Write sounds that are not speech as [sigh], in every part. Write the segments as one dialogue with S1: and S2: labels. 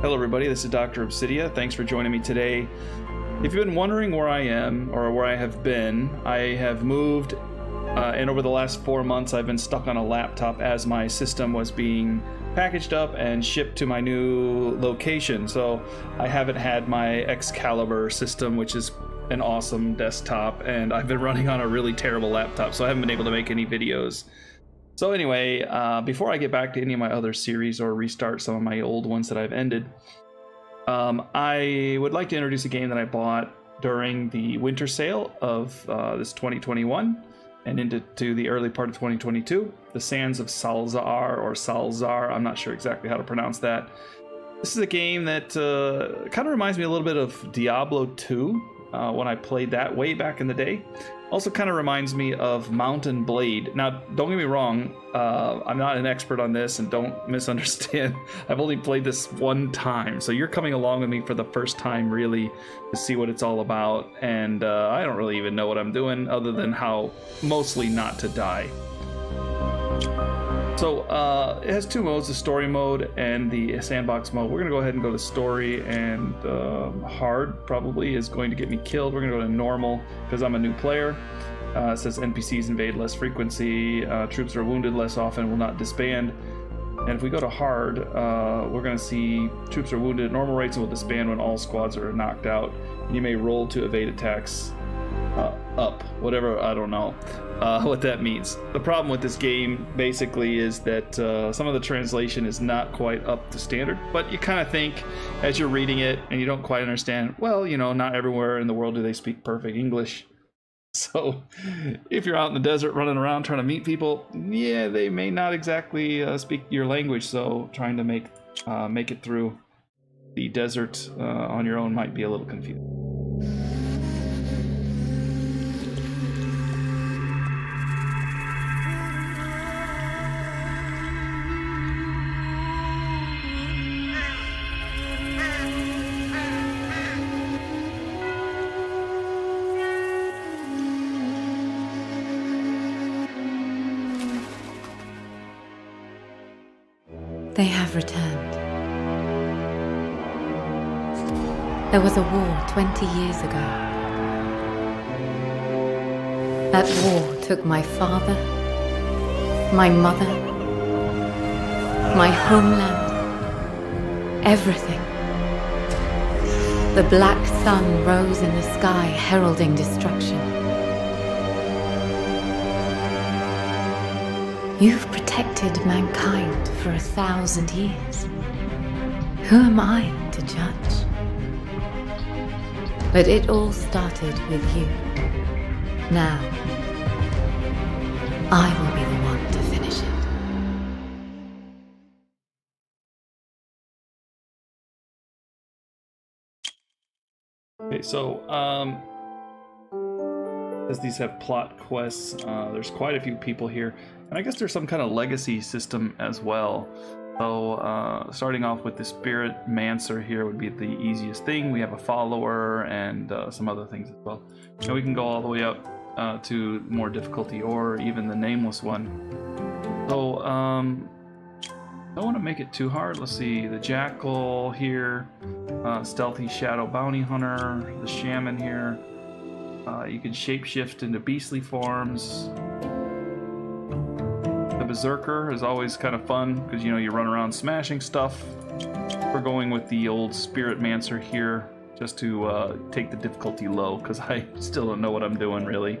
S1: Hello, everybody. This is Dr. Obsidia. Thanks for joining me today. If you've been wondering where I am or where I have been, I have moved, uh, and over the last four months, I've been stuck on a laptop as my system was being packaged up and shipped to my new location. So I haven't had my Excalibur system, which is an awesome desktop, and I've been running on a really terrible laptop, so I haven't been able to make any videos. So anyway, uh, before I get back to any of my other series or restart some of my old ones that I've ended, um, I would like to introduce a game that I bought during the winter sale of uh, this 2021 and into to the early part of 2022, The Sands of Salzaar or Salzaar. I'm not sure exactly how to pronounce that. This is a game that uh, kind of reminds me a little bit of Diablo 2 uh, when I played that way back in the day. Also, kind of reminds me of Mount and Blade. Now, don't get me wrong, uh, I'm not an expert on this, and don't [laughs] misunderstand. I've only played this one time, so you're coming along with me for the first time, really, to see what it's all about. And uh, I don't really even know what I'm doing, other than how mostly not to die. So uh, it has two modes: the story mode and the sandbox mode. We're gonna go ahead and go to story, and um, hard probably is going to get me killed. We're gonna go to normal because I'm a new player. Uh, it says NPCs invade less frequency, uh, troops are wounded less often, will not disband. And if we go to hard, uh, we're going to see troops are wounded at normal rates and will disband when all squads are knocked out. You may roll to evade attacks uh, up, whatever, I don't know uh, [laughs] what that means. The problem with this game basically is that uh, some of the translation is not quite up to standard, but you kind of think as you're reading it and you don't quite understand, well, you know, not everywhere in the world do they speak perfect English. [laughs] So if you're out in the desert running around trying to meet people, yeah, they may not exactly uh, speak your language, so trying to make uh, make it through the desert uh, on your own might be a little confusing.
S2: There was a war 20 years ago. That war took my father, my mother, my homeland, everything. The black sun rose in the sky, heralding destruction. You've protected mankind for a thousand years. Who am I to judge? But it all started with you. Now, I will be the one to finish it.
S1: Okay, so um, as these have plot quests, uh, there's quite a few people here, and I guess there's some kind of legacy system as well. So uh, starting off with the Spiritmancer here would be the easiest thing. We have a follower and uh, some other things as well. And we can go all the way up uh, to more difficulty or even the Nameless one. So um, I don't want to make it too hard. Let's see, the Jackal here, uh, Stealthy Shadow Bounty Hunter, the Shaman here. Uh, you can shapeshift into beastly forms. Berserker is always kind of fun because you know you run around smashing stuff. We're going with the old Spiritmancer here just to uh, take the difficulty low because I [laughs] still don't know what I'm doing really.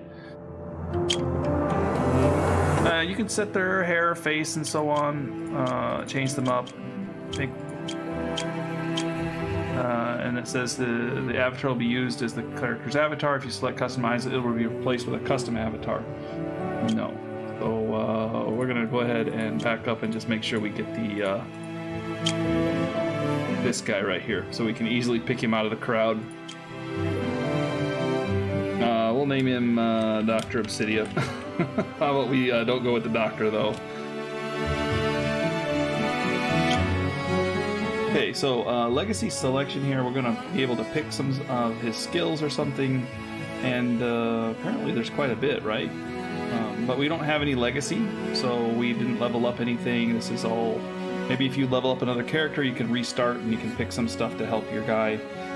S1: Uh, you can set their hair, face, and so on, uh, change them up. Make, uh, and it says the, the avatar will be used as the character's avatar. If you select customize it, it will be replaced with a custom avatar. No. We're gonna go ahead and back up and just make sure we get the uh, this guy right here, so we can easily pick him out of the crowd. Uh, we'll name him uh, Doctor Obsidia. [laughs] How about we uh, don't go with the doctor though? Okay, so uh, legacy selection here. We're gonna be able to pick some of his skills or something, and uh, apparently there's quite a bit, right? Um, but we don't have any legacy, so we didn't level up anything. This is all Maybe if you level up another character, you can restart and you can pick some stuff to help your guy.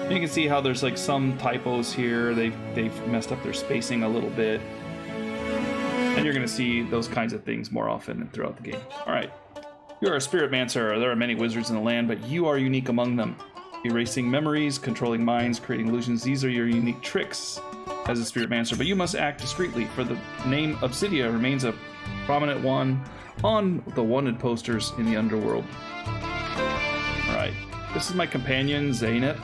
S1: You can see how there's like some typos here. They've, they've messed up their spacing a little bit. And you're to see those kinds of things more often throughout the game. All right. You are a spiritmancer. There are many wizards in the land, but you are unique among them. Erasing memories, controlling minds, creating illusions, these are your unique tricks as a spiritmancer, but you must act discreetly, for the name Obsidia remains a prominent one on the wanted posters in the underworld. Alright, this is my companion, Zeynep.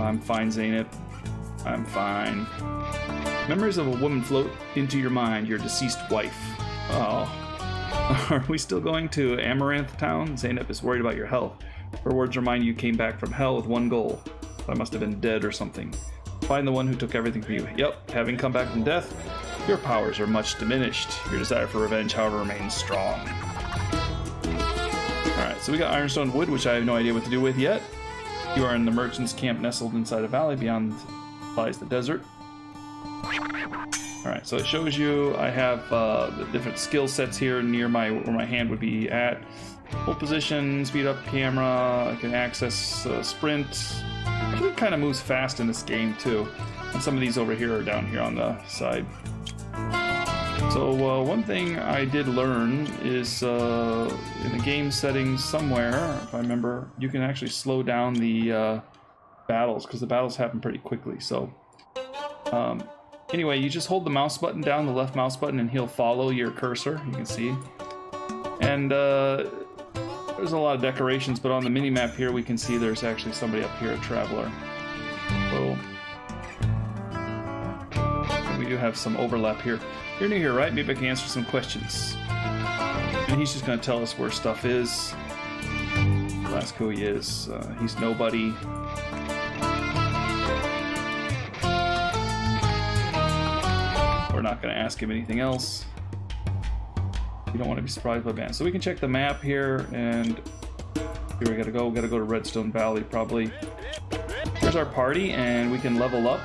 S1: I'm fine, Zeynep. I'm fine. Memories of a woman float into your mind, your deceased wife. Oh. [laughs] Are we still going to Amaranth Town? Zeynep is worried about your health. Her words remind you came back from hell with one goal. I must have been dead or something. Find the one who took everything from you. Yep, having come back from death, your powers are much diminished. Your desire for revenge, however, remains strong. Alright, so we got Ironstone Wood, which I have no idea what to do with yet. You are in the merchant's camp nestled inside a valley. Beyond lies the desert. Alright, so it shows you I have uh, the different skill sets here near my where my hand would be at. Hold position, speed up camera, I can access uh, sprint. Actually kind of moves fast in this game too. And some of these over here are down here on the side. So uh, one thing I did learn is uh, in the game settings somewhere, if I remember, you can actually slow down the uh, battles because the battles happen pretty quickly. So um, anyway, you just hold the mouse button down, the left mouse button, and he'll follow your cursor. You can see. And uh, there's a lot of decorations, but on the mini map here, we can see there's actually somebody up here, a traveler. So we do have some overlap here. You're new here, right? Maybe I can answer some questions. And he's just going to tell us where stuff is. Ask who he is. Uh, he's nobody. We're not going to ask him anything else. You don't want to be surprised by bands. So we can check the map here, and here we gotta go. We gotta go to Redstone Valley, probably. Here's our party, and we can level up.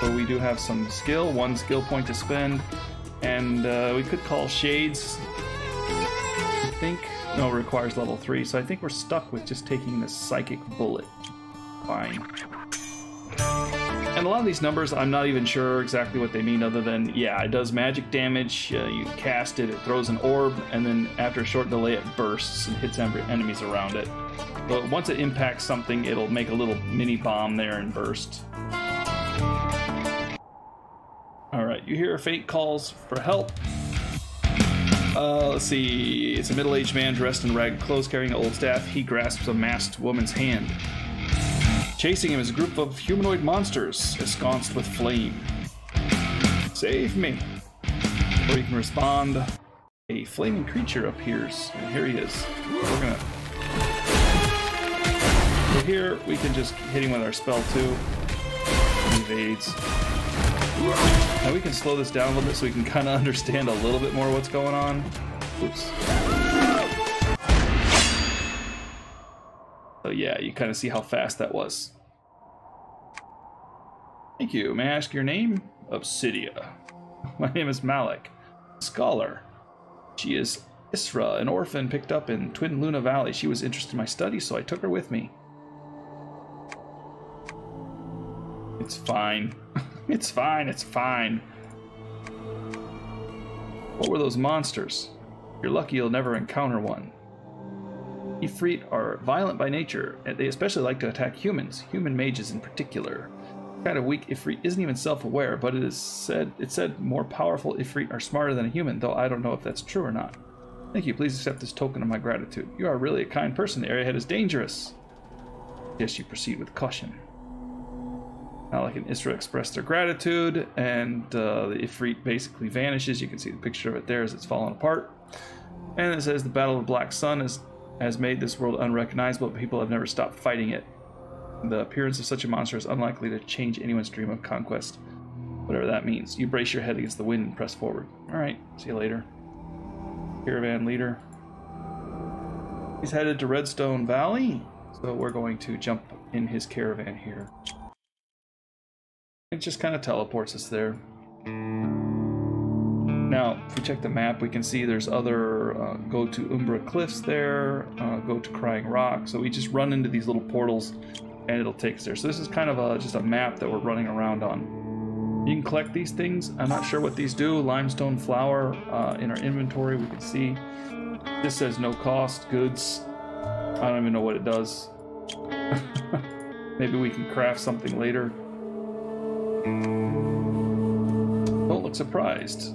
S1: So we do have some skill, one skill point to spend, and uh, we could call Shades. I think no, requires level three, so I think we're stuck with just taking the Psychic Bullet. Fine. And a lot of these numbers, I'm not even sure exactly what they mean, other than, yeah, it does magic damage. Uh, you cast it, it throws an orb, and then after a short delay, it bursts and hits enemies around it. But once it impacts something, it'll make a little mini bomb there and burst. Alright, you hear Fate calls for help. Uh, let's see. It's a middle aged man dressed in ragged clothes carrying an old staff. He grasps a masked woman's hand. Chasing him is a group of humanoid monsters ensconced with flame. Save me. Or you can respond. A flaming creature appears, and here he is. We're gonna. So here we can just hit him with our spell too. He evades. Now we can slow this down a little bit so we can kind of [laughs] understand a little bit more what's going on. Oops. So yeah, you kind of see how fast that was. Thank you. May I ask your name? Obsidia. [laughs] My name is Malik. Scholar. She is Isra, an orphan picked up in Twin Luna Valley. She was interested in my studies, so I took her with me. It's fine. [laughs] it's fine, it's fine. What were those monsters? You're lucky you'll never encounter one. Ifrit are violent by nature, and they especially like to attack humans, human mages in particular. Kind of weak Ifrit isn't even self-aware, but it is said it said more powerful Ifrit are smarter than a human, though I don't know if that's true or not. Thank you. Please accept this token of my gratitude. You are really a kind person. The area ahead is dangerous. Yes, you proceed with caution. Malik and Isra express their gratitude, and uh, the Ifrit basically vanishes. You can see the picture of it there as it's falling apart. And it says the Battle of the Black Sun has, has made this world unrecognizable, but people have never stopped fighting it. The appearance of such a monster is unlikely to change anyone's dream of conquest, whatever that means. You brace your head against the wind and press forward. Alright, see you later. Caravan leader. He's headed to Redstone Valley, so we're going to jump in his caravan here. It just kind of teleports us there. Now, if we check the map, we can see there's other uh, go to Umbra Cliffs there, uh, go to Crying Rock. So we just run into these little portals and it'll take us there. So this is kind of a, just a map that we're running around on. You can collect these things. I'm not sure what these do. Limestone flour uh, in our inventory, we can see. This says no cost, goods. I don't even know what it does. [laughs] Maybe we can craft something later. Don't look surprised.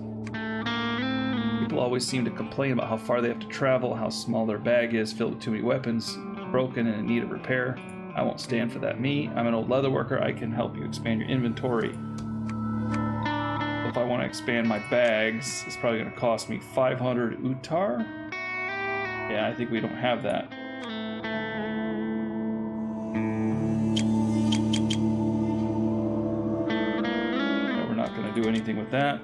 S1: People always seem to complain about how far they have to travel, how small their bag is, filled with too many weapons, broken and in need of repair. I won't stand for that. Me, I'm an old leather worker. I can help you expand your inventory. If I want to expand my bags, it's probably going to cost me 500 utar. Yeah, I think we don't have that. we're not going to do anything with that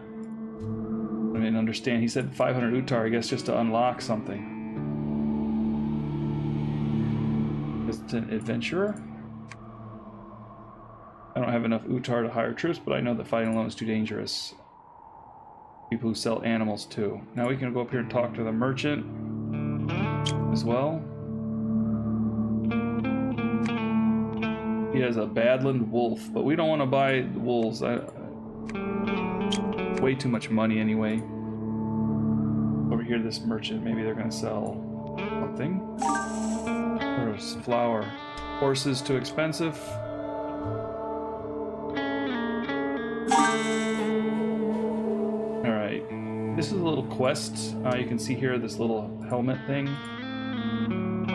S1: understand. He said 500 Utar, I guess, just to unlock something. Is it an adventurer? I don't have enough Utar to hire troops, but I know that fighting alone is too dangerous. People who sell animals too. Now we can go up here and talk to the merchant as well. He has a Badland wolf, but we don't want to buy wolves. I, way too much money anyway. Here, this merchant, maybe they're gonna sell something. There's flour. Horses too expensive. Alright. This is a little quest. Uh, you can see here this little helmet thing.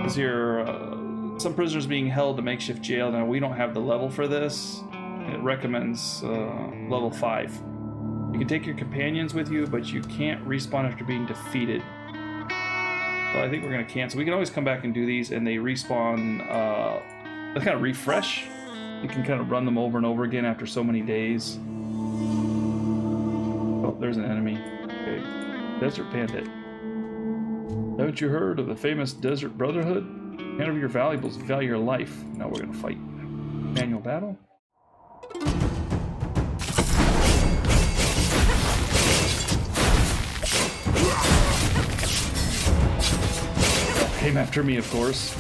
S1: Is here uh, some prisoners being held to makeshift jail. Now we don't have the level for this. It recommends uh, level 5. You can take your companions with you, but you can't respawn after being defeated. So I think we're going to cancel. We can always come back and do these, and they respawn, uh, they kind of refresh. You can kind of run them over and over again after so many days. Oh, there's an enemy. Okay. Desert Bandit. Haven't you heard of the famous Desert Brotherhood? Hand over your valuables, value your life. Now we're going to fight. Manual battle? Came after me, of course.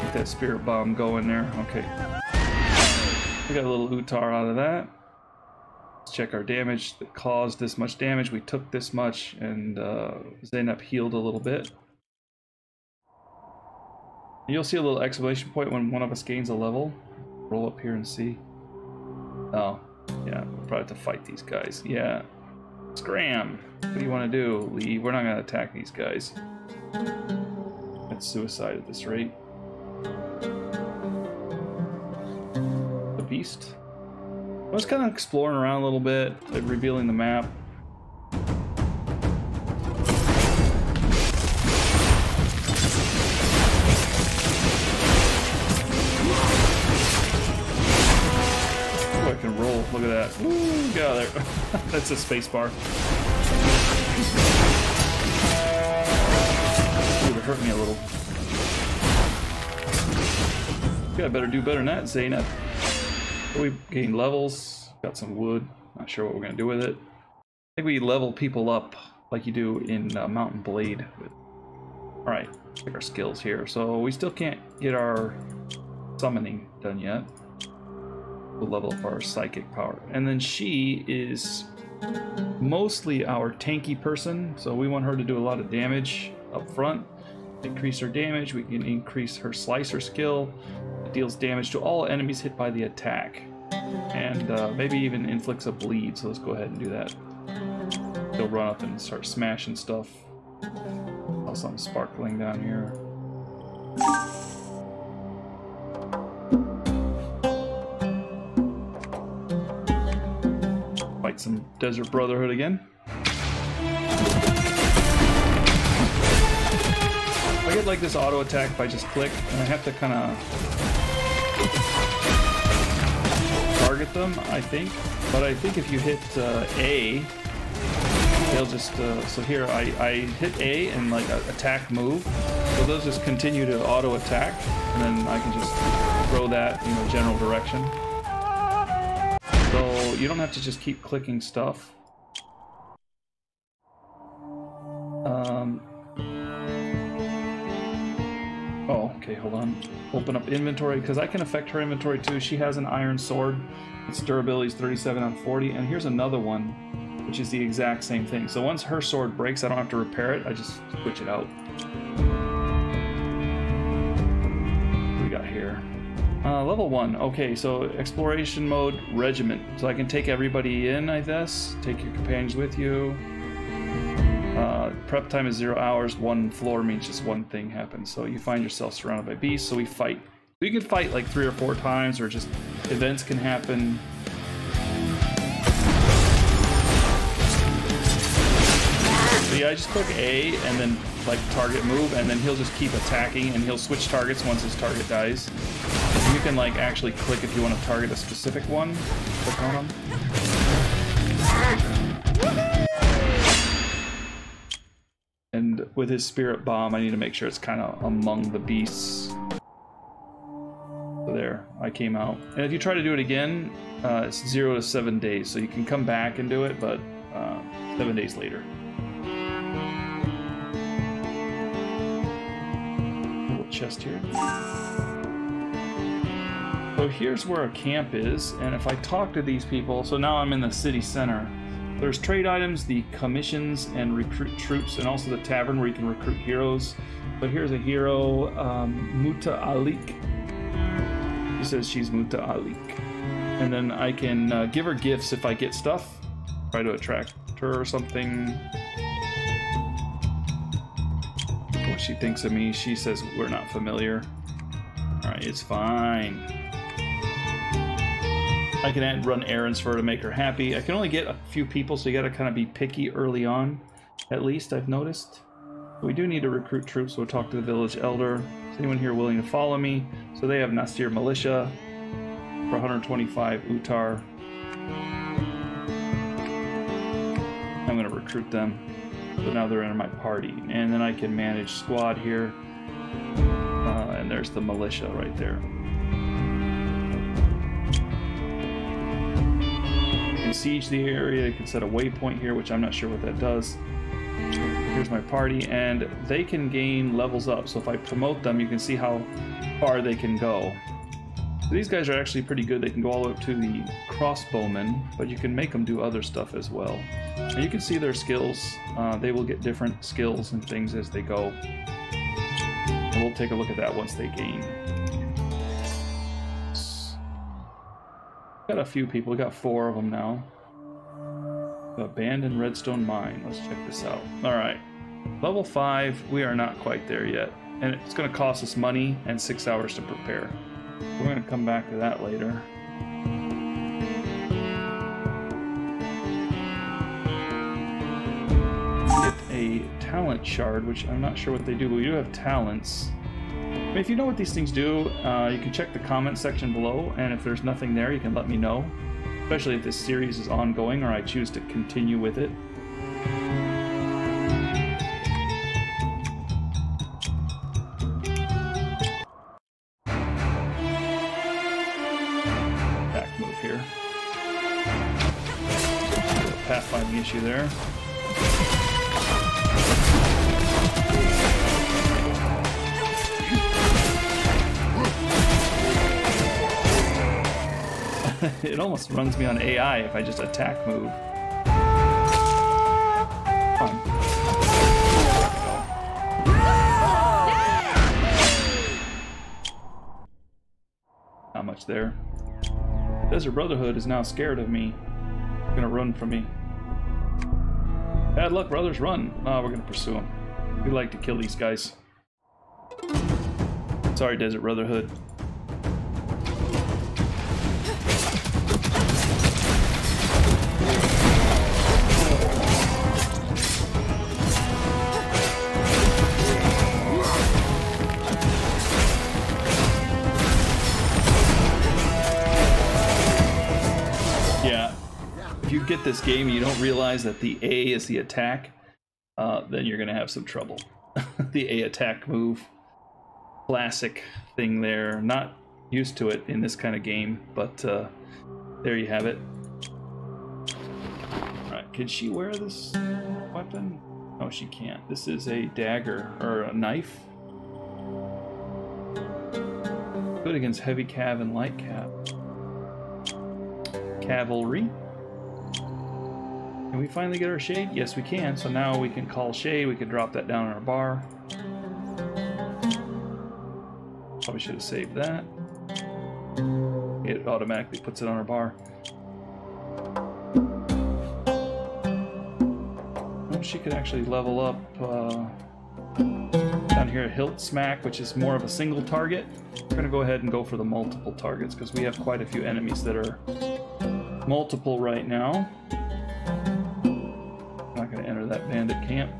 S1: Get that spirit bomb going there. Okay. We got a little Utar out of that. Let's check our damage that caused this much damage. We took this much, and uh, Zeynep healed a little bit. You'll see a little exclamation point when one of us gains a level. Roll up here and see. Oh, yeah, we'll probably have to fight these guys. Yeah. Scram! What do you want to do? Leave. We're not going to attack these guys. That's suicide at this rate. The beast. I was kind of exploring around a little bit, like revealing the map. That. Ooh, get out of there. [laughs] That's a space bar. Ooh, it hurt me a little. Yeah, better do better than that, Zeynep. We gained levels, got some wood. Not sure what we're gonna do with it. I think we level people up like you do in uh, Mount and Blade. All right, check our skills here. So we still can't get our summoning done yet. We'll level of our psychic power. And then she is mostly our tanky person, so we want her to do a lot of damage up front. Increase her damage, we can increase her slicer skill. It deals damage to all enemies hit by the attack. And uh, maybe even inflicts a bleed, so let's go ahead and do that. He'll run up and start smashing stuff. Saw something sparkling down here. Desert Brotherhood again. I get like this auto attack if I just click, and I have to kind of target them, I think. But I think if you hit uh, A, they'll just, uh, so here I, I hit A and like attack move, so they'll just continue to auto attack, and then I can just throw that in a general direction. You don't have to just keep clicking stuff. Um, oh, okay, hold on. Open up inventory, because I can affect her inventory too. She has an iron sword. Its durability is 37 on 40. And here's another one, which is the exact same thing. So once her sword breaks, I don't have to repair it. I just switch it out. Uh, level one. Okay, so exploration mode, regiment. So I can take everybody in, I guess. Take your companions with you. Uh, prep time is zero hours. One floor means just one thing happens. So you find yourself surrounded by beasts. So we fight. We can fight like three or four times, or just events can happen. So yeah, I just click A and then like target move, and then he'll just keep attacking, and he'll switch targets once his target dies. You can like actually click if you want to target a specific one. Click on him. And with his spirit bomb, I need to make sure it's kind of among the beasts. So there, I came out. And if you try to do it again, uh, it's zero to seven days. So you can come back and do it, but uh, seven days later. Little chest here. So here's where a camp is, and if I talk to these people, so now I'm in the city center. There's trade items, the commissions, and recruit troops, and also the tavern where you can recruit heroes. But here's a hero, um, Muta Alik. She says she's Muta Alik. And then I can uh, give her gifts if I get stuff. Try to attract her or something. What she thinks of me, she says we're not familiar. Alright, it's fine. I can add, run errands for her to make her happy. I can only get a few people, so you gotta kind of be picky early on, at least, I've noticed. We do need to recruit troops, so we'll talk to the village elder. Is anyone here willing to follow me? So they have Nasir Militia for 125 Utar. I'm gonna recruit them. So now they're in my party. And then I can manage squad here. Uh, and there's the militia right there. Siege the area. You can set a waypoint here, which I'm not sure what that does. Here's my party, and they can gain levels up. So if I promote them, you can see how far they can go. So these guys are actually pretty good. They can go all the way up to the crossbowmen, but you can make them do other stuff as well. And you can see their skills. Uh, they will get different skills and things as they go. And we'll take a look at that once they gain. Got a few people. We got four of them now. The abandoned redstone mine. Let's check this out. All right. Level 5, we are not quite there yet. And it's going to cost us money and six hours to prepare. We're going to come back to that later. Get a talent shard, which I'm not sure what they do, but we do have talents. If you know what these things do, uh, you can check the comment section below, and if there's nothing there, you can let me know. Especially if this series is ongoing or I choose to continue with it. Back move here. Pathfinding issue there. [laughs] it almost runs me on AI if I just attack move. Not much there. Desert Brotherhood is now scared of me. They're gonna run from me. Bad luck, brothers, run. Oh, we're gonna pursue them. We like to kill these guys. Sorry, Desert Brotherhood. Get this game and you don't realize that the A is the attack, uh, then you're going to have some trouble. [laughs] the A attack move. Classic thing there. Not used to it in this kind of game, but uh, there you have it. Alright, can she wear this weapon? Oh, she can't. This is a dagger or a knife. Good against heavy cav and light cav. Cavalry. Can we finally get our shade? Yes, we can. So now we can call shade. We can drop that down in our bar. Probably should have saved that. It automatically puts it on our bar. Oh, she could actually level up uh, down here at Hilt Smack, which is more of a single target. We're going to go ahead and go for the multiple targets because we have quite a few enemies that are multiple right now. That bandit camp.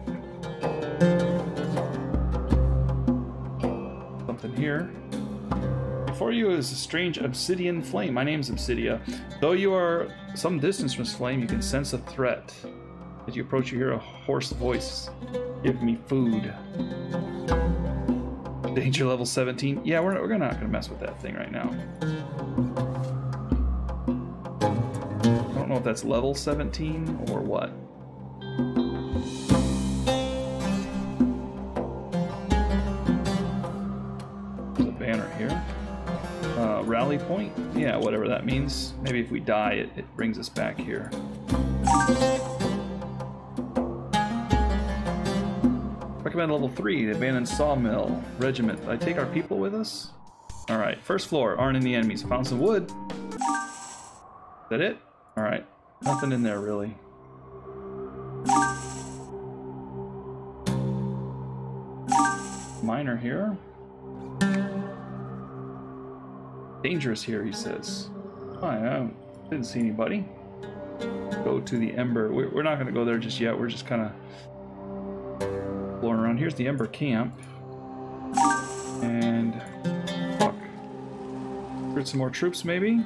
S1: Something here. Before you is a strange obsidian flame. My name's Obsidia. Though you are some distance from this flame, you can sense a threat. As you approach, you hear a hoarse voice. Give me food. Danger level 17. Yeah, we're, we're not going to mess with that thing right now. I don't know if that's level 17 or what. Rally point? Yeah, whatever that means. Maybe if we die, it, it brings us back here. Recommend level 3, the abandoned sawmill regiment. Did I take our people with us? Alright, first floor, aren't any enemies. Found some wood. Is that it? Alright, nothing in there really. Miner here. Dangerous here, he says. I didn't see anybody. Go to the Ember. We're, not going to go there just yet. We're just kind of exploring around. Here's the Ember camp. And fuck. Recruit some more troops, maybe.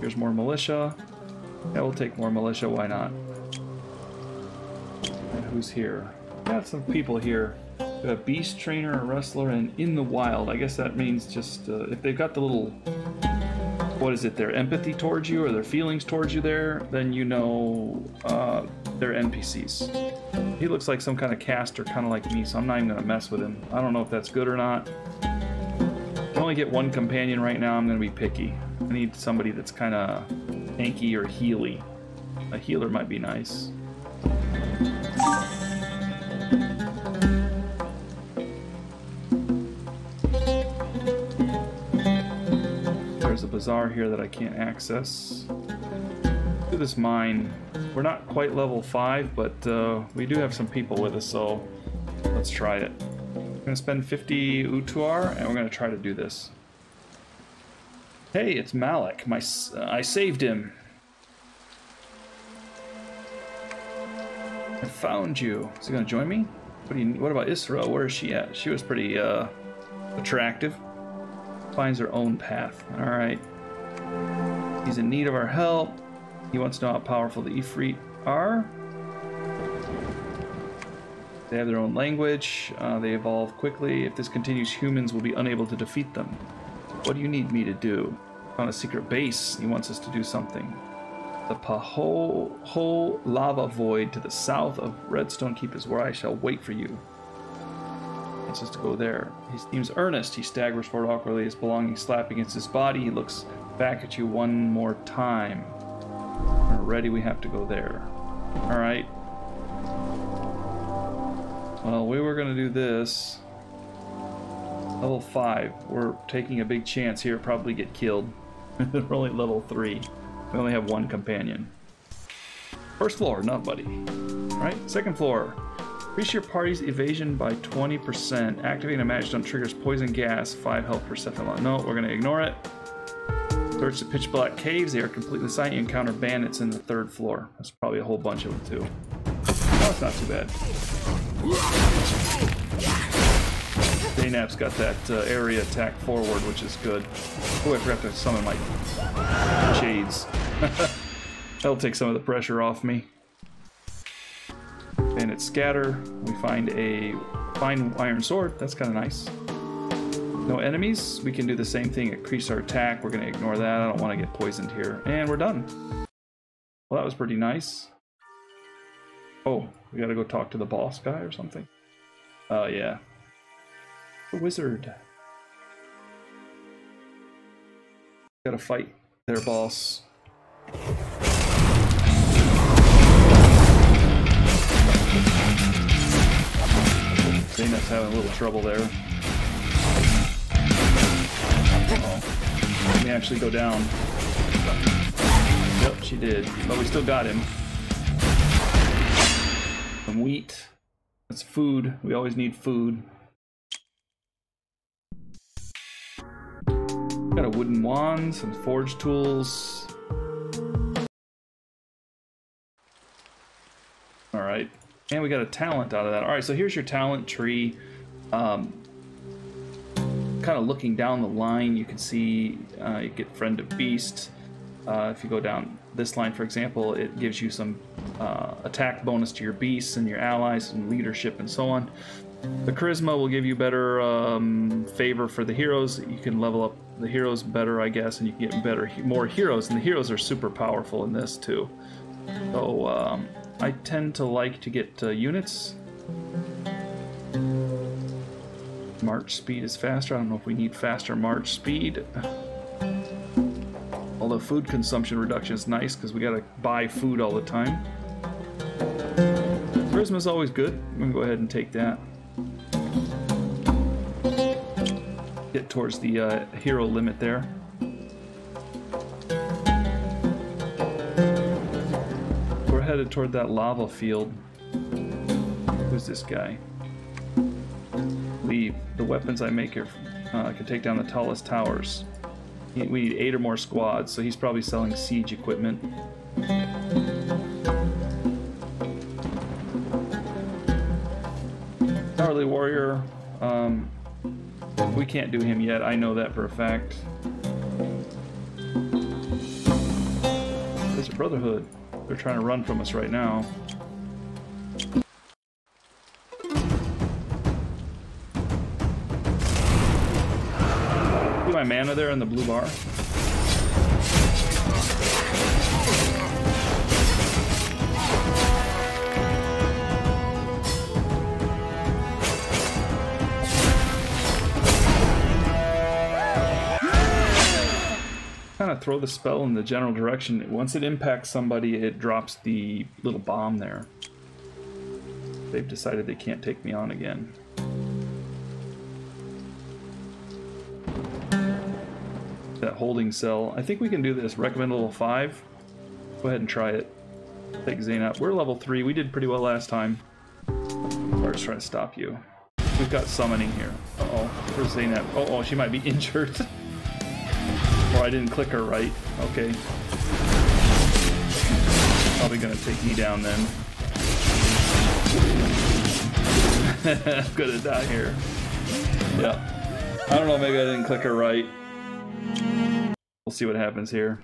S1: Here's more militia. Yeah, we'll take more militia. Why not? And who's here? Got some people here. A beast trainer, a wrestler, and in the wild. I guess that means just uh, if they've got the little what is it? Their empathy towards you or their feelings towards you there, then you know uh, they're NPCs. He looks like some kind of caster, kind of like me, so I'm not even gonna mess with him. I don't know if that's good or not. I only get one companion right now. I'm gonna be picky. I need somebody that's kind of tanky or healy. A healer might be nice. Bazaar here that I can't access. To this mine. We're not quite level 5, but uh, we do have some people with us, so let's try it. I'm gonna spend 50 Utar, and we're gonna try to do this. Hey, it's Malik. My, uh, I saved him. I found you. Is he gonna join me? What you? What about Isra? Where is she at? She was pretty uh, attractive. Finds her own path. All right. He's in need of our help. He wants to know how powerful the Ifrit are. They have their own language. Uh, they evolve quickly. If this continues, humans will be unable to defeat them. What do you need me to do? Found a secret base. He wants us to do something. The Paho lava void to the south of Redstone Keep is where I shall wait for you. Wants us to go there. He seems earnest. He staggers forward awkwardly, his belongings slap against his body. He looks back at you one more time. We're ready, we have to go there. Alright. Well, we were gonna do this. Level 5. We're taking a big chance here, probably get killed. [laughs] we're only level 3. We only have one companion. First floor, nobody. Right? Second floor. Increase your party's evasion by 20%. Activating a magic stone triggers poison gas, 5 health per second. No, we're going to ignore it. Search the pitch black caves. They are completely silent. You encounter bandits in the third floor. That's probably a whole bunch of them, too. Oh, it's not too bad. Zeynep's got that uh, area attack forward, which is good. Oh, I forgot to summon my shades. [laughs] That'll take some of the pressure off me. Scatter. We find a fine iron sword. That's kind of nice. No enemies. We can do the same thing. Increase our attack. We're going to ignore that. I don't want to get poisoned here. And we're done. Well, that was pretty nice. Oh, we gotta go talk to the boss guy or something. Oh, yeah. The wizard. Gotta fight their boss. Zeynep's having a little trouble there. Uh-oh. Let me actually go down. Yep, she did. But we still got him. Some wheat. That's food. We always need food. Got a wooden wand, some forge tools. Alright. And we got a talent out of that. Alright, so here's your talent tree. Um, kind of looking down the line, you can see uh, you get Friend of Beast. Uh, if you go down this line, for example, it gives you some uh, attack bonus to your beasts and your allies and leadership and so on. The charisma will give you better um, favor for the heroes. You can level up the heroes better, I guess, and you can get better, more heroes. And the heroes are super powerful in this too. So um, I tend to like to get uh, units. March speed is faster. I don't know if we need faster march speed. Although food consumption reduction is nice because we gotta buy food all the time. Charisma is always good. I'm gonna go ahead and take that. Get towards the uh, hero limit there. Headed toward that lava field. Who's this guy? Leave. The weapons I make here uh, can take down the tallest towers. We need eight or more squads, so he's probably selling siege equipment. Cowardly Warrior, um, we can't do him yet, I know that for a fact. There's a Brotherhood. They're trying to run from us right now. See my mana there in the blue bar? Throw the spell in the general direction. Once it impacts somebody, it drops the little bomb there. They've decided they can't take me on again. That holding cell. I think we can do this. Recommend level 5. Go ahead and try it. Take Zeynep. We're level 3. We did pretty well last time. Or just trying to stop you. We've got summoning here. Uh-oh. Where's Zeynep? Uh oh, she might be [laughs] injured. Or I didn't click her right. Okay. Probably gonna take me down then. [laughs] I'm gonna die here. Yeah. I don't know, maybe I didn't click her right. We'll see what happens here.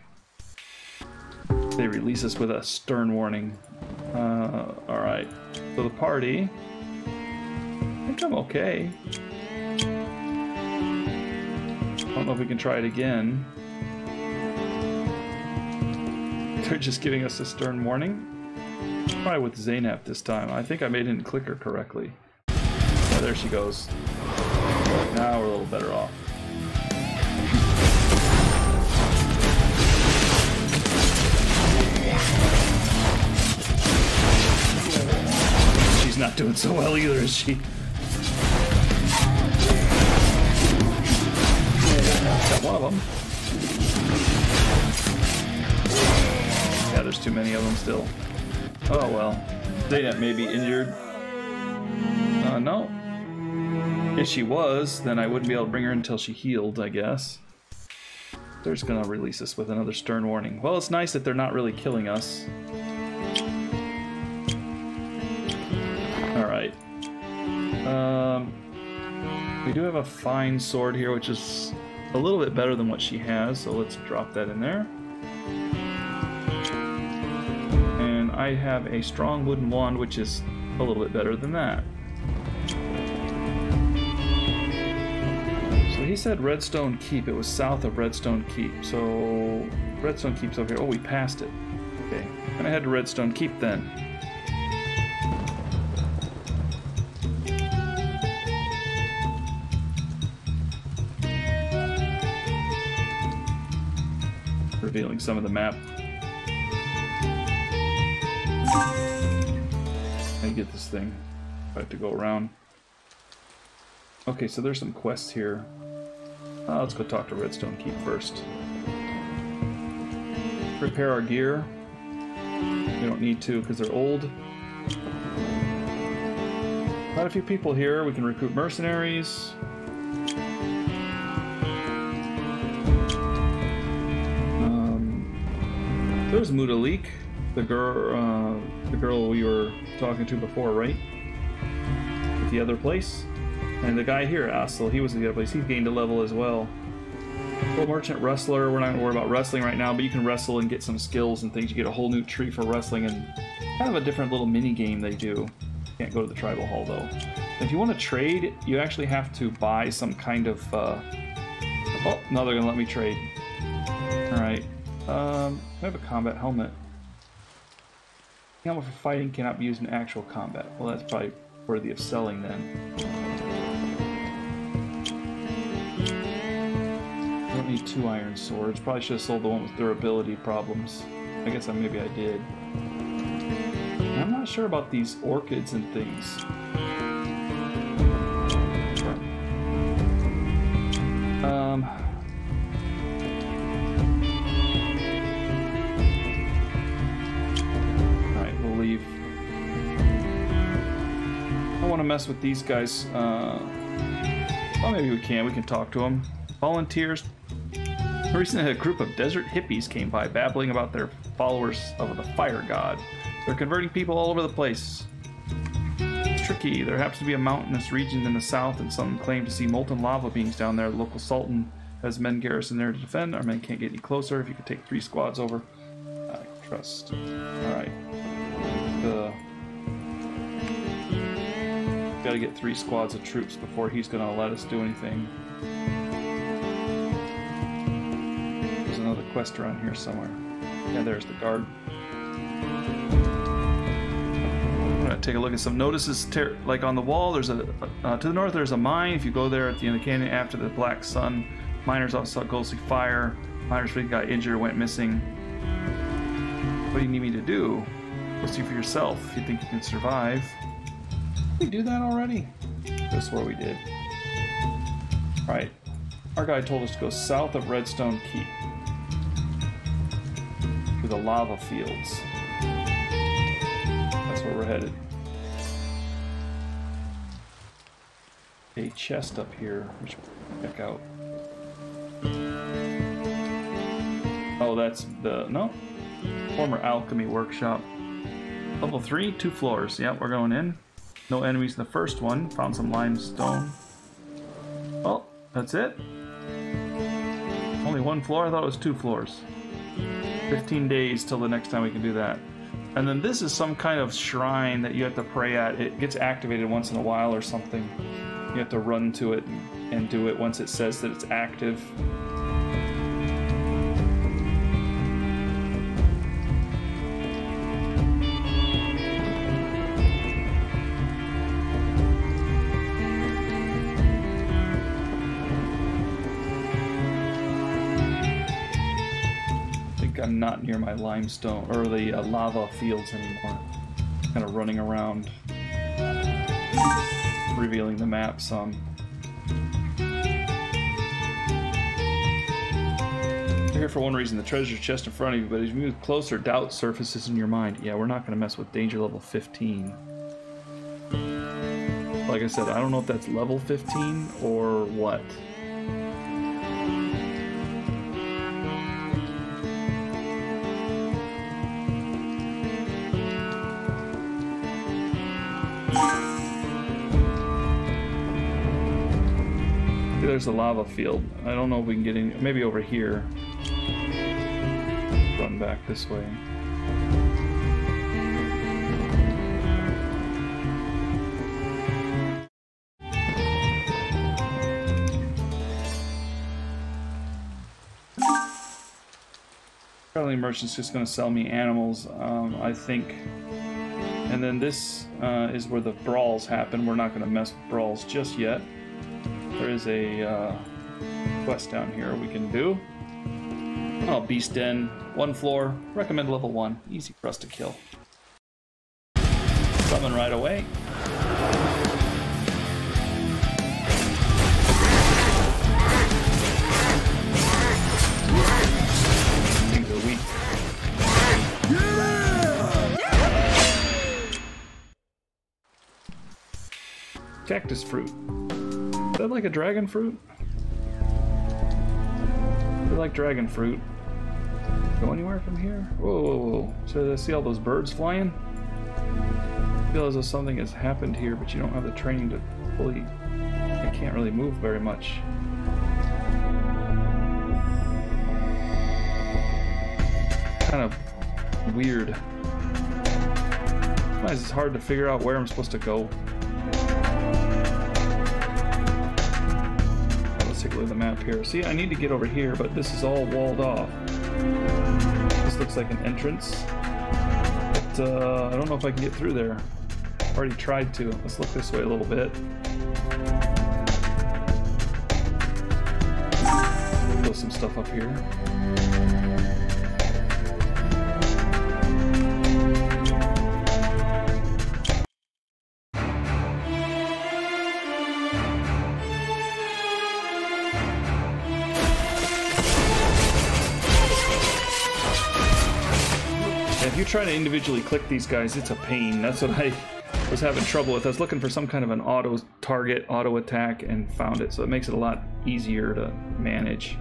S1: They release us with a stern warning. Uh, alright. So the party... I think I'm okay. I don't know if we can try it again. [laughs] They're just giving us a stern warning. Try with Zeynep this time. I think I made it click her correctly. Yeah, there she goes. Now we're a little better off. She's not doing so well either, is she? Got one of them. Too many of them still. Oh well. Zeynep may be injured. Uh, no. If she was, then I wouldn't be able to bring her until she healed, I guess. They're just gonna release us with another stern warning. Well, it's nice that they're not really killing us. Alright. Um, we do have a fine sword here, which is a little bit better than what she has, so let's drop that in there. I have a strong wooden wand, which is a little bit better than that. So he said Redstone Keep. It was south of Redstone Keep. So Redstone Keep's over here. Oh, we passed it. Okay, gonna head to Redstone Keep then. Revealing some of the map. I get this thing. I have to go around. Okay, so there's some quests here. Uh, let's go talk to Redstone Keep first. Repair our gear. We don't need to because they're old. Quite a few people here. We can recruit mercenaries. Um, there's Mutalik, the girl, uh, the girl we were talking to before, right? At the other place. And the guy here, Asel, he was at the other place. He gained a level as well. Full merchant wrestler. We're not gonna worry about wrestling right now, but you can wrestle and get some skills and things. You get a whole new tree for wrestling and kind of a different little mini game they do. Can't go to the tribal hall though. If you want to trade, you actually have to buy some kind of. Uh... Oh, now they're gonna let me trade. All right. Um, I have a combat helmet. Helmet for fighting cannot be used in actual combat. Well, that's probably worthy of selling then. I don't need two iron swords. Probably should have sold the one with durability problems. I guess I, maybe I did. I'm not sure about these orchids and things. Um... want to mess with these guys. Uh, well, maybe we can. We can talk to them. Volunteers, Recently, a group of desert hippies came by, babbling about their followers of the fire god. They're converting people all over the place. Tricky. There happens to be a mountainous region in the south, and some claim to see molten lava beings down there. The local sultan has men garrisoned there to defend. Our men can't get any closer. If you could take three squads over, I trust. All right. The got to get three squads of troops before he's going to let us do anything. There's another quest around here somewhere. Yeah, there's the guard. I'm gonna take a look at some notices. like on the wall, there's a uh, to the north. There's a mine. If you go there at the end of the canyon after the black sun, miners also saw ghostly fire. Miners got injured, went missing. What do you need me to do? Go see for yourself if you think you can survive. Did we do that already? That's where we did. Alright. Our guy told us to go south of Redstone Keep the lava fields. That's where we're headed. A chest up here, which check out. Oh, that's the no former alchemy workshop. Level three, two floors. Yep, we're going in. No enemies in the first one. Found some limestone. Well, that's it. Only one floor. I thought it was two floors. 15 days till the next time we can do that. And then this is some kind of shrine that you have to pray at. It gets activated once in a while or something. You have to run to it and do it once it says that it's active. Not near my limestone or the uh, lava fields anymore. Kind of running around, revealing the map some. You're here for one reason, the treasure chest in front of you, but as you move closer, doubt surfaces in your mind. Yeah, we're not going to mess with danger level 15. Like I said, I don't know if that's level 15 or what. There's a lava field. I don't know if we can get in. Maybe over here. Run back this way. Traveling merchant's just going to sell me animals, um, I think. And then this uh, is where the brawls happen. We're not going to mess with brawls just yet. There is a uh, quest down here we can do. Oh, Beast Den, one floor, recommend level one, easy for us to kill. Summon right away. Cactus fruit. Is that like a dragon fruit? I like dragon fruit. Go anywhere from here? Whoa, whoa, whoa. So I see all those birds flying? I feel as though something has happened here, but you don't have the training to fully... I can't really move very much. Kind of weird. It's hard to figure out where I'm supposed to go. Let's take a look at the map here. See, I need to get over here, but this is all walled off. This looks like an entrance. But uh, I don't know if I can get through there. Already tried to. Let's look this way a little bit. Put some stuff up here. And if you try to individually click these guys, it's a pain. That's what I was having trouble with. I was looking for some kind of an auto target, auto attack, and found it. So it makes it a lot easier to manage.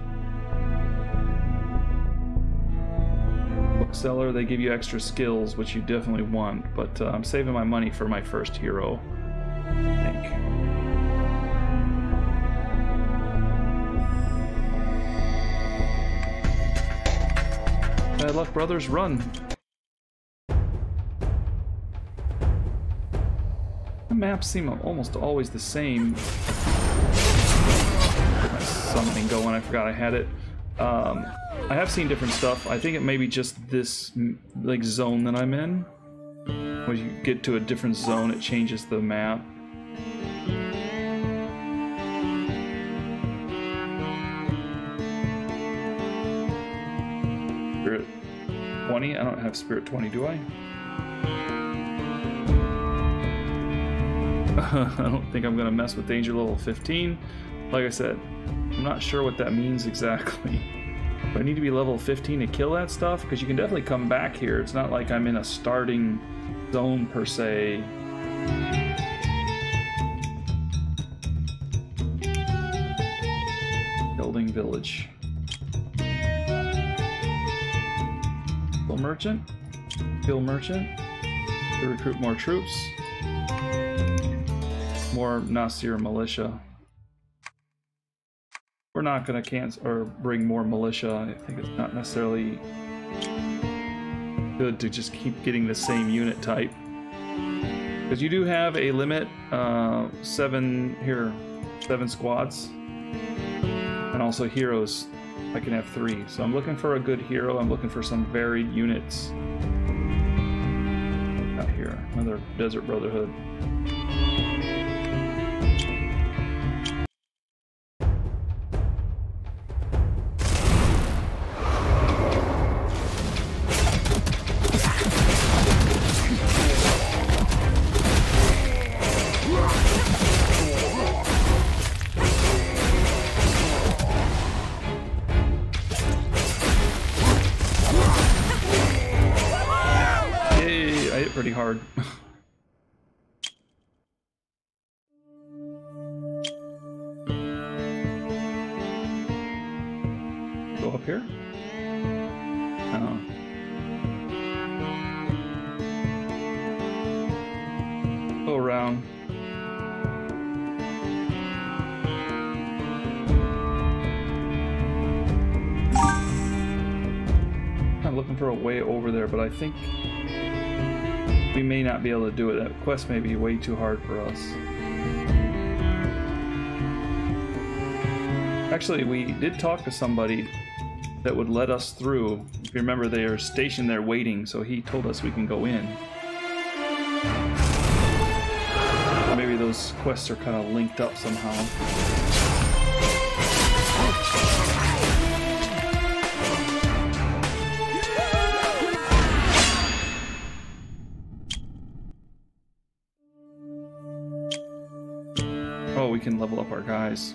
S1: Bookseller, they give you extra skills, which you definitely want, but uh, I'm saving my money for my first hero, think. Bad luck, brothers, run! Maps seem almost always the same. Summoning going, I forgot I had it. Um, I have seen different stuff. I think it may be just this like zone that I'm in. When you get to a different zone, it changes the map. Spirit 20? I don't have Spirit 20, do I? [laughs] I don't think I'm gonna mess with danger level 15. Like I said, I'm not sure what that means [laughs] exactly. Do I need to be level 15 to kill that stuff? Because you can definitely come back here. It's not like I'm in a starting zone per se. Building village. Kill merchant. Kill merchant. To recruit more troops more Nasir militia. We're not going to cancel or bring more militia. I think it's not necessarily good to just keep getting the same unit type. Because you do have a limit, uh, seven here, seven squads, and also heroes. I can have three. So I'm looking for a good hero. I'm looking for some varied units. Out here, another Desert Brotherhood. Go up here? Go around. I'm looking for a way over there, but I think we may not be able to do it. That quest may be way too hard for us. Actually, we did talk to somebody that would let us through, If you remember, they are stationed there waiting, so he told us we can go in. Maybe those quests are kind of linked up somehow. Oh, we can level up our guys.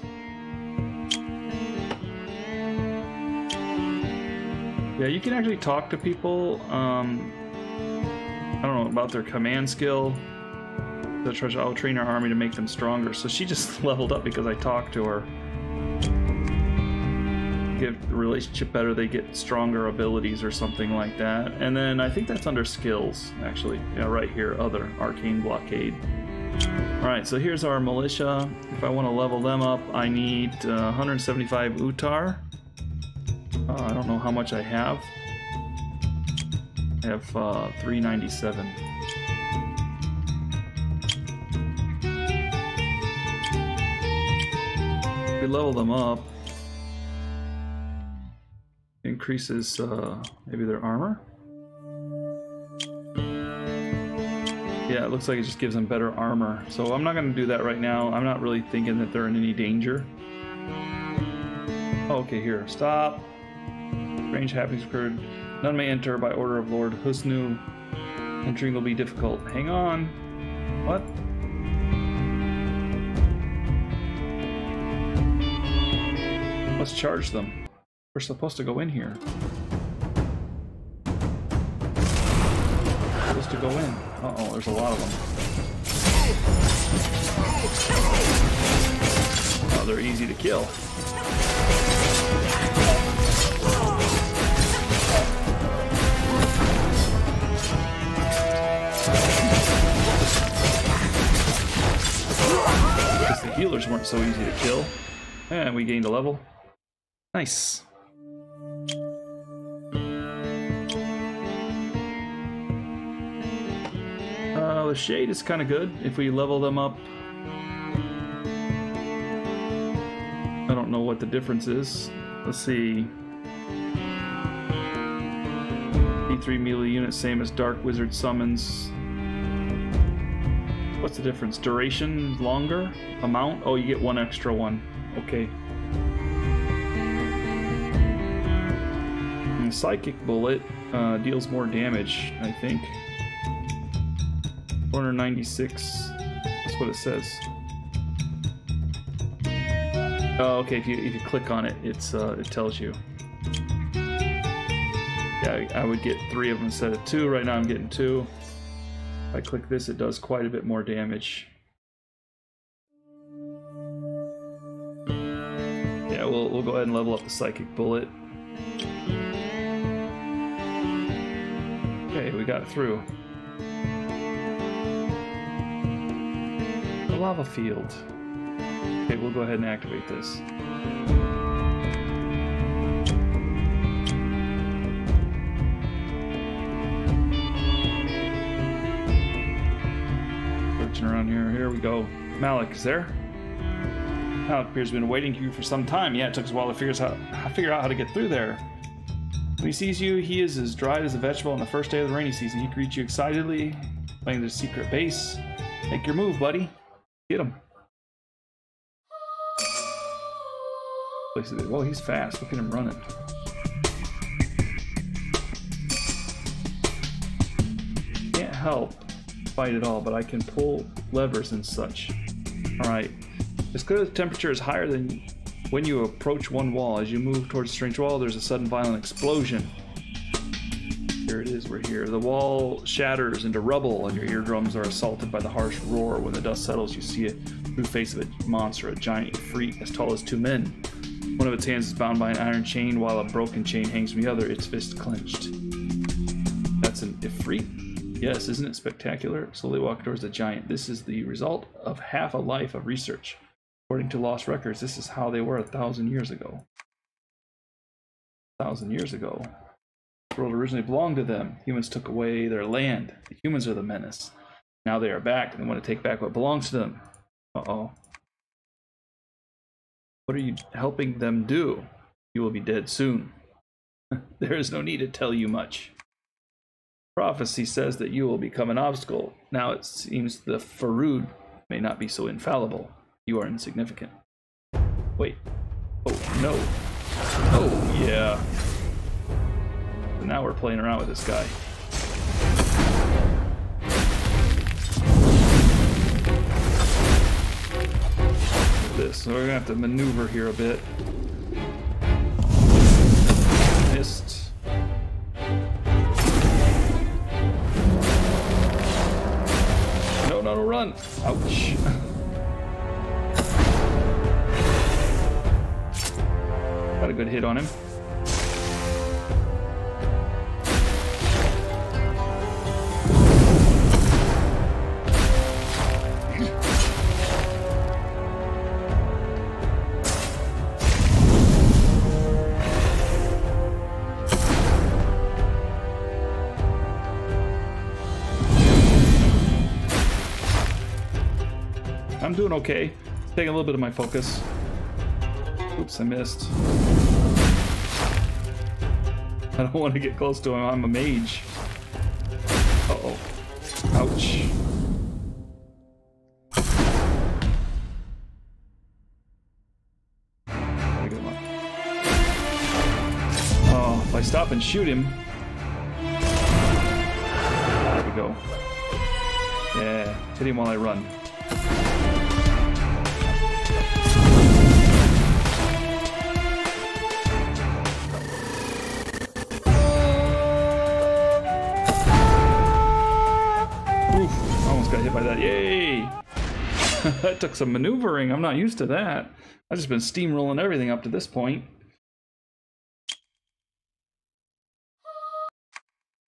S1: Yeah, you can actually talk to people. Um, I don't know about their command skill. The treasure. I'll train our army to make them stronger. So she just [laughs] leveled up because I talked to her. Get the relationship better, they get stronger abilities or something like that. And then I think that's under skills, actually. Yeah, right here, other arcane blockade. Alright, so here's our militia. If I want to level them up, I need uh, 175 Utar. Uh, I don't know how much I have. I have uh, 397. If we level them up, increases uh, maybe their armor. Yeah, it looks like it just gives them better armor. So I'm not going to do that right now. I'm not really thinking that they're in any danger. Okay, here. Stop. Strange happenings occurred. None may enter by order of Lord Husnu. Entering will be difficult. Hang on. What? Let's charge them. We're supposed to go in here. Supposed to go in. Uh oh, there's a lot of them. Oh, they're easy to kill. The healers weren't so easy to kill. And we gained a level. Nice. Uh, the shade is kind of good if we level them up. I don't know what the difference is. Let's see. D3 melee unit, same as Dark Wizard summons. What's the difference? Duration longer? Amount? Oh, you get one extra one. Okay. And Psychic Bullet uh, deals more damage, I think. 496. That's what it says. Oh, okay. If you if you click on it, it's uh, it tells you. Yeah, I would get three of them instead of two. Right now, I'm getting two. If I click this, it does quite a bit more damage. Yeah, we'll we'll go ahead and level up the psychic bullet. Okay, we got through. The lava field. Okay, we'll go ahead and activate this. Here. Here we go. Malik is there. Malik appears to have been waiting for you for some time. Yeah, it took us a while to figure out, figure out how to get through there. When he sees you, he is as dried as a vegetable on the first day of the rainy season. He greets you excitedly, playing the secret base. Make your move, buddy. Get him. Well, he's fast. Look at him running. Can't help fight at all, but I can pull levers and such. Alright. It's clear the temperature is higher than when you approach one wall. As you move towards the strange wall, there's a sudden violent explosion. Here it is, we're here. The wall shatters into rubble, and your eardrums are assaulted by the harsh roar. When the dust settles, you see a blue face of a monster, a giant freak as tall as two men. One of its hands is bound by an iron chain, while a broken chain hangs from the other, its fist clenched. That's an Ifrit? Yes, isn't it spectacular? Slowly walk towards the giant. This is the result of half a life of research. According to lost records, this is how they were a thousand years ago. A thousand years ago. The world originally belonged to them. Humans took away their land. The humans are the menace. Now they are back and they want to take back what belongs to them. Uh oh. What are you helping them do? You will be dead soon. [laughs] there is no need to tell you much. Prophecy says that you will become an obstacle. Now it seems the Farud may not be so infallible. You are insignificant. Wait. Oh, no. Oh, yeah. Now we're playing around with this guy. This. So we're gonna have to maneuver here a bit. Missed. No, no, run! Ouch. [laughs] Got a good hit on him. I'm doing okay. Taking a little bit of my focus. Oops, I missed. I don't want to get close to him. I'm a mage. Uh-oh. Ouch. Oh, if I stop and shoot him. There we go. Yeah, hit him while I run. By that. Yay! [laughs] that took some maneuvering. I'm not used to that. I've just been steamrolling everything up to this point.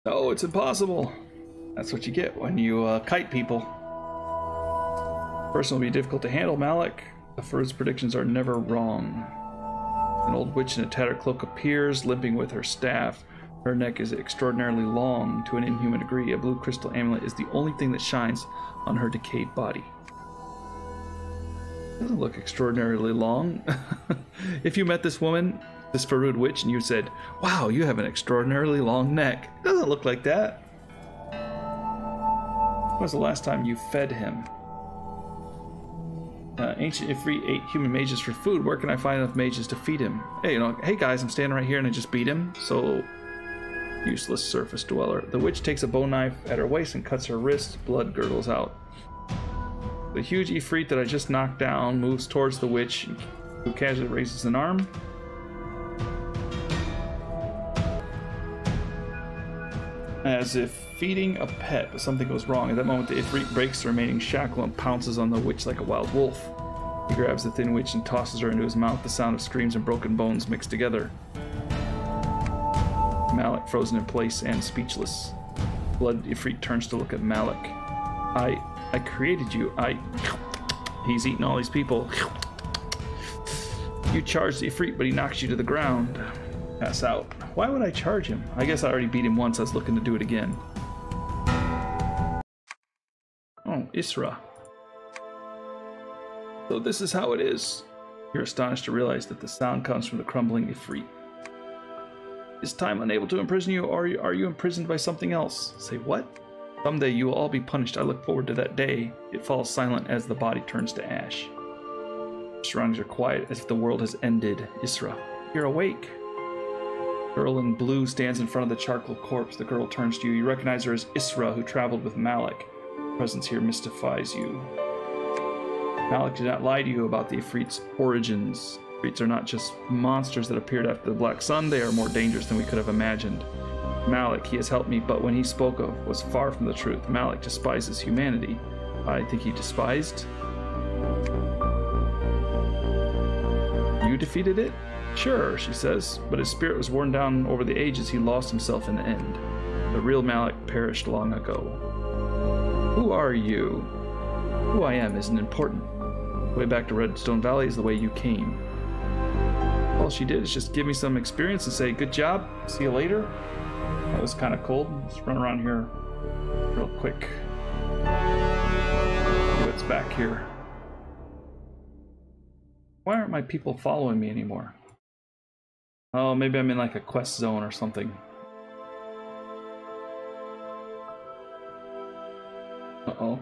S1: Oh, it's impossible. That's what you get when you uh, kite people. Person will be difficult to handle, Malik. The first predictions are never wrong. An old witch in a tattered cloak appears, limping with her staff. Her neck is extraordinarily long to an inhuman degree. A blue crystal amulet is the only thing that shines on her decayed body. Doesn't look extraordinarily long. [laughs] if you met this woman, this Farud witch, and you said, Wow, you have an extraordinarily long neck. Doesn't look like that. When was the last time you fed him? Uh, ancient Ifrit ate human mages for food. Where can I find enough mages to feed him? Hey, you know, hey guys, I'm standing right here and I just beat him. So useless surface dweller. The witch takes a bow knife at her waist and cuts her wrist. Blood gurgles out. The huge Ifrit that I just knocked down moves towards the witch, who casually raises an arm. As if feeding a pet, but something goes wrong. At that moment, the Ifrit breaks the remaining shackle and pounces on the witch like a wild wolf. He grabs the thin witch and tosses her into his mouth. The sound of screams and broken bones mixed together. Malik frozen in place and speechless. Blood Ifrit turns to look at Malik. I I created you. I He's eating all these people. You charge the Ifrit, but he knocks you to the ground. Pass out. Why would I charge him? I guess I already beat him once. I was looking to do it again. Oh, Isra. So this is how it is. You're astonished to realize that the sound comes from the crumbling Ifrit. Is time unable to imprison you, or are you imprisoned by something else? Say what? Someday you will all be punished. I look forward to that day. It falls silent as the body turns to ash. Surroundings are quiet as if the world has ended. Isra, you're awake. Girl in blue stands in front of the charcoal corpse. The girl turns to you. You recognize her as Isra, who traveled with Malik. Her presence here mystifies you. Malik did not lie to you about the Ifrit's origins. Ifrits are not just monsters that appeared after the Black Sun, they are more dangerous than we could have imagined. Malik, he has helped me, but when he spoke of was far from the truth. Malik despises humanity. I think he despised. You defeated it? Sure, she says, but his spirit was worn down over the ages. He lost himself in the end. The real Malik perished long ago. Who are you? Who I am isn't important. Way back to Redstone Valley is the way you came. All she did is just give me some experience and say, good job, see you later. That was kind of cold. Let's run around here real quick. What's back here. Why aren't my people following me anymore? Oh, maybe I'm in like a quest zone or something. Uh-oh.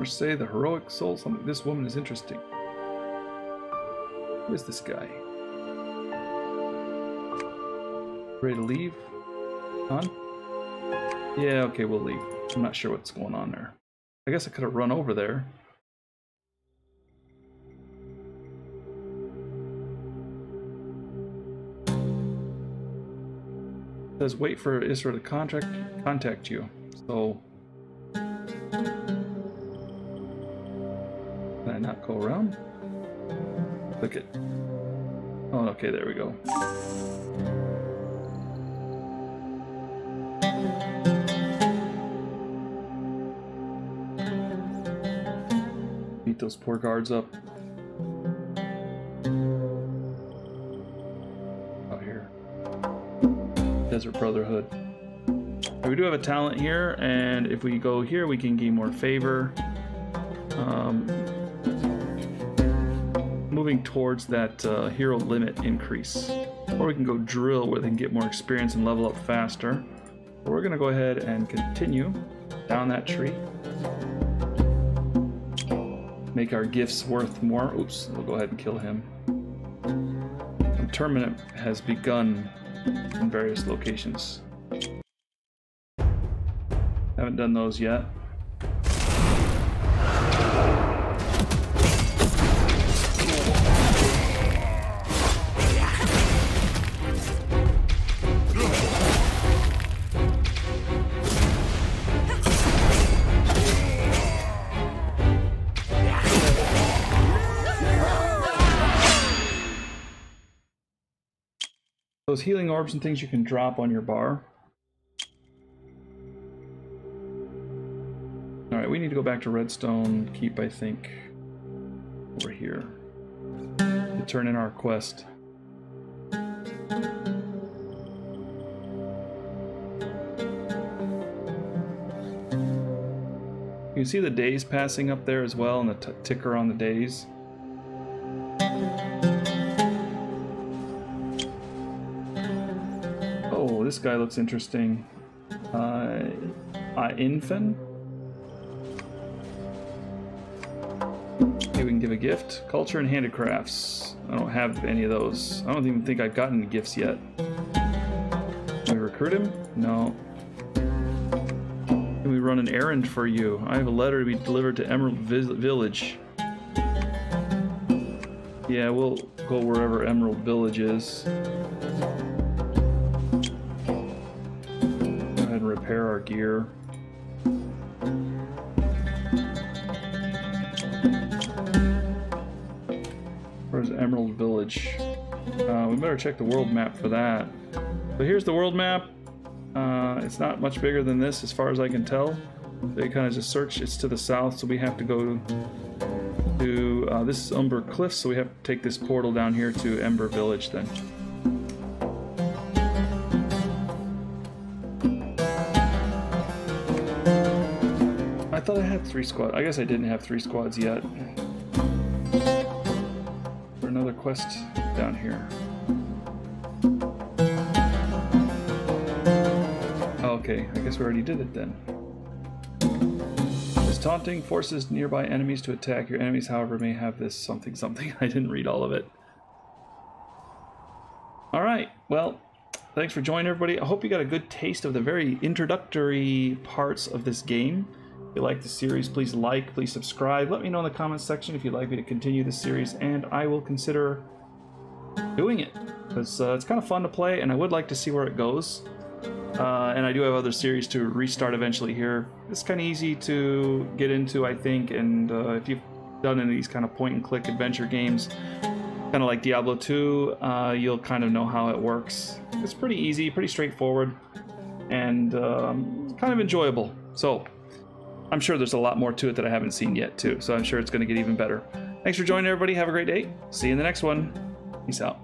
S1: Or say the heroic soul something. This woman is interesting. Who is this guy? Ready to leave? On? Yeah, okay, we'll leave. I'm not sure what's going on there. I guess I could have run over there. It says wait for Isra to contact contact you. So can I not go around? Click it. Oh, okay, there we go. Beat those poor guards up. Oh, here. Desert Brotherhood. We do have a talent here, and if we go here, we can gain more favor. Um, moving towards that uh, hero limit increase. Or we can go drill where they can get more experience and level up faster. But we're gonna go ahead and continue down that tree. Make our gifts worth more. Oops, we'll go ahead and kill him. Tournament has begun in various locations. Haven't done those yet. Those healing orbs and things you can drop on your bar. Alright, we need to go back to Redstone Keep, I think. Over here. To turn in our quest. You can see the days passing up there as well and the ticker on the days. This guy looks interesting. Uh, uh Infin? Maybe we can give a gift. Culture and handicrafts. I don't have any of those. I don't even think I've gotten any gifts yet. Can we recruit him? No. Can we run an errand for you? I have a letter to be delivered to Emerald Village. Yeah, we'll go wherever Emerald Village is. Repair our gear. Where's Emerald Village? Uh, we better check the world map for that. But here's the world map. Uh, it's not much bigger than this as far as I can tell. They kind of just search. It's to the south, so we have to go to... Uh, this is Umber Cliffs, so we have to take this portal down here to Ember Village then. Had three squads. I guess I didn't have three squads yet. For another quest down here. Okay, I guess we already did it then. This taunting forces nearby enemies to attack. Your enemies, however, may have this something something. [laughs] I didn't read all of it. Alright, well, thanks for joining everybody. I hope you got a good taste of the very introductory parts of this game. You like the series, please like, please subscribe. Let me know in the comments section if you'd like me to continue this series, and I will consider doing it. Because uh, it's kind of fun to play, and I would like to see where it goes. Uh, and I do have other series to restart eventually here. It's kind of easy to get into, I think, and uh, if you've done any of these kind of point and click adventure games, kind of like Diablo 2, uh, you'll kind of know how it works. It's pretty easy, pretty straightforward, and um, kind of enjoyable. So, I'm sure there's a lot more to it that I haven't seen yet, too, so I'm sure it's going to get even better. Thanks for joining, everybody. Have a great day. See you in the next one. Peace out.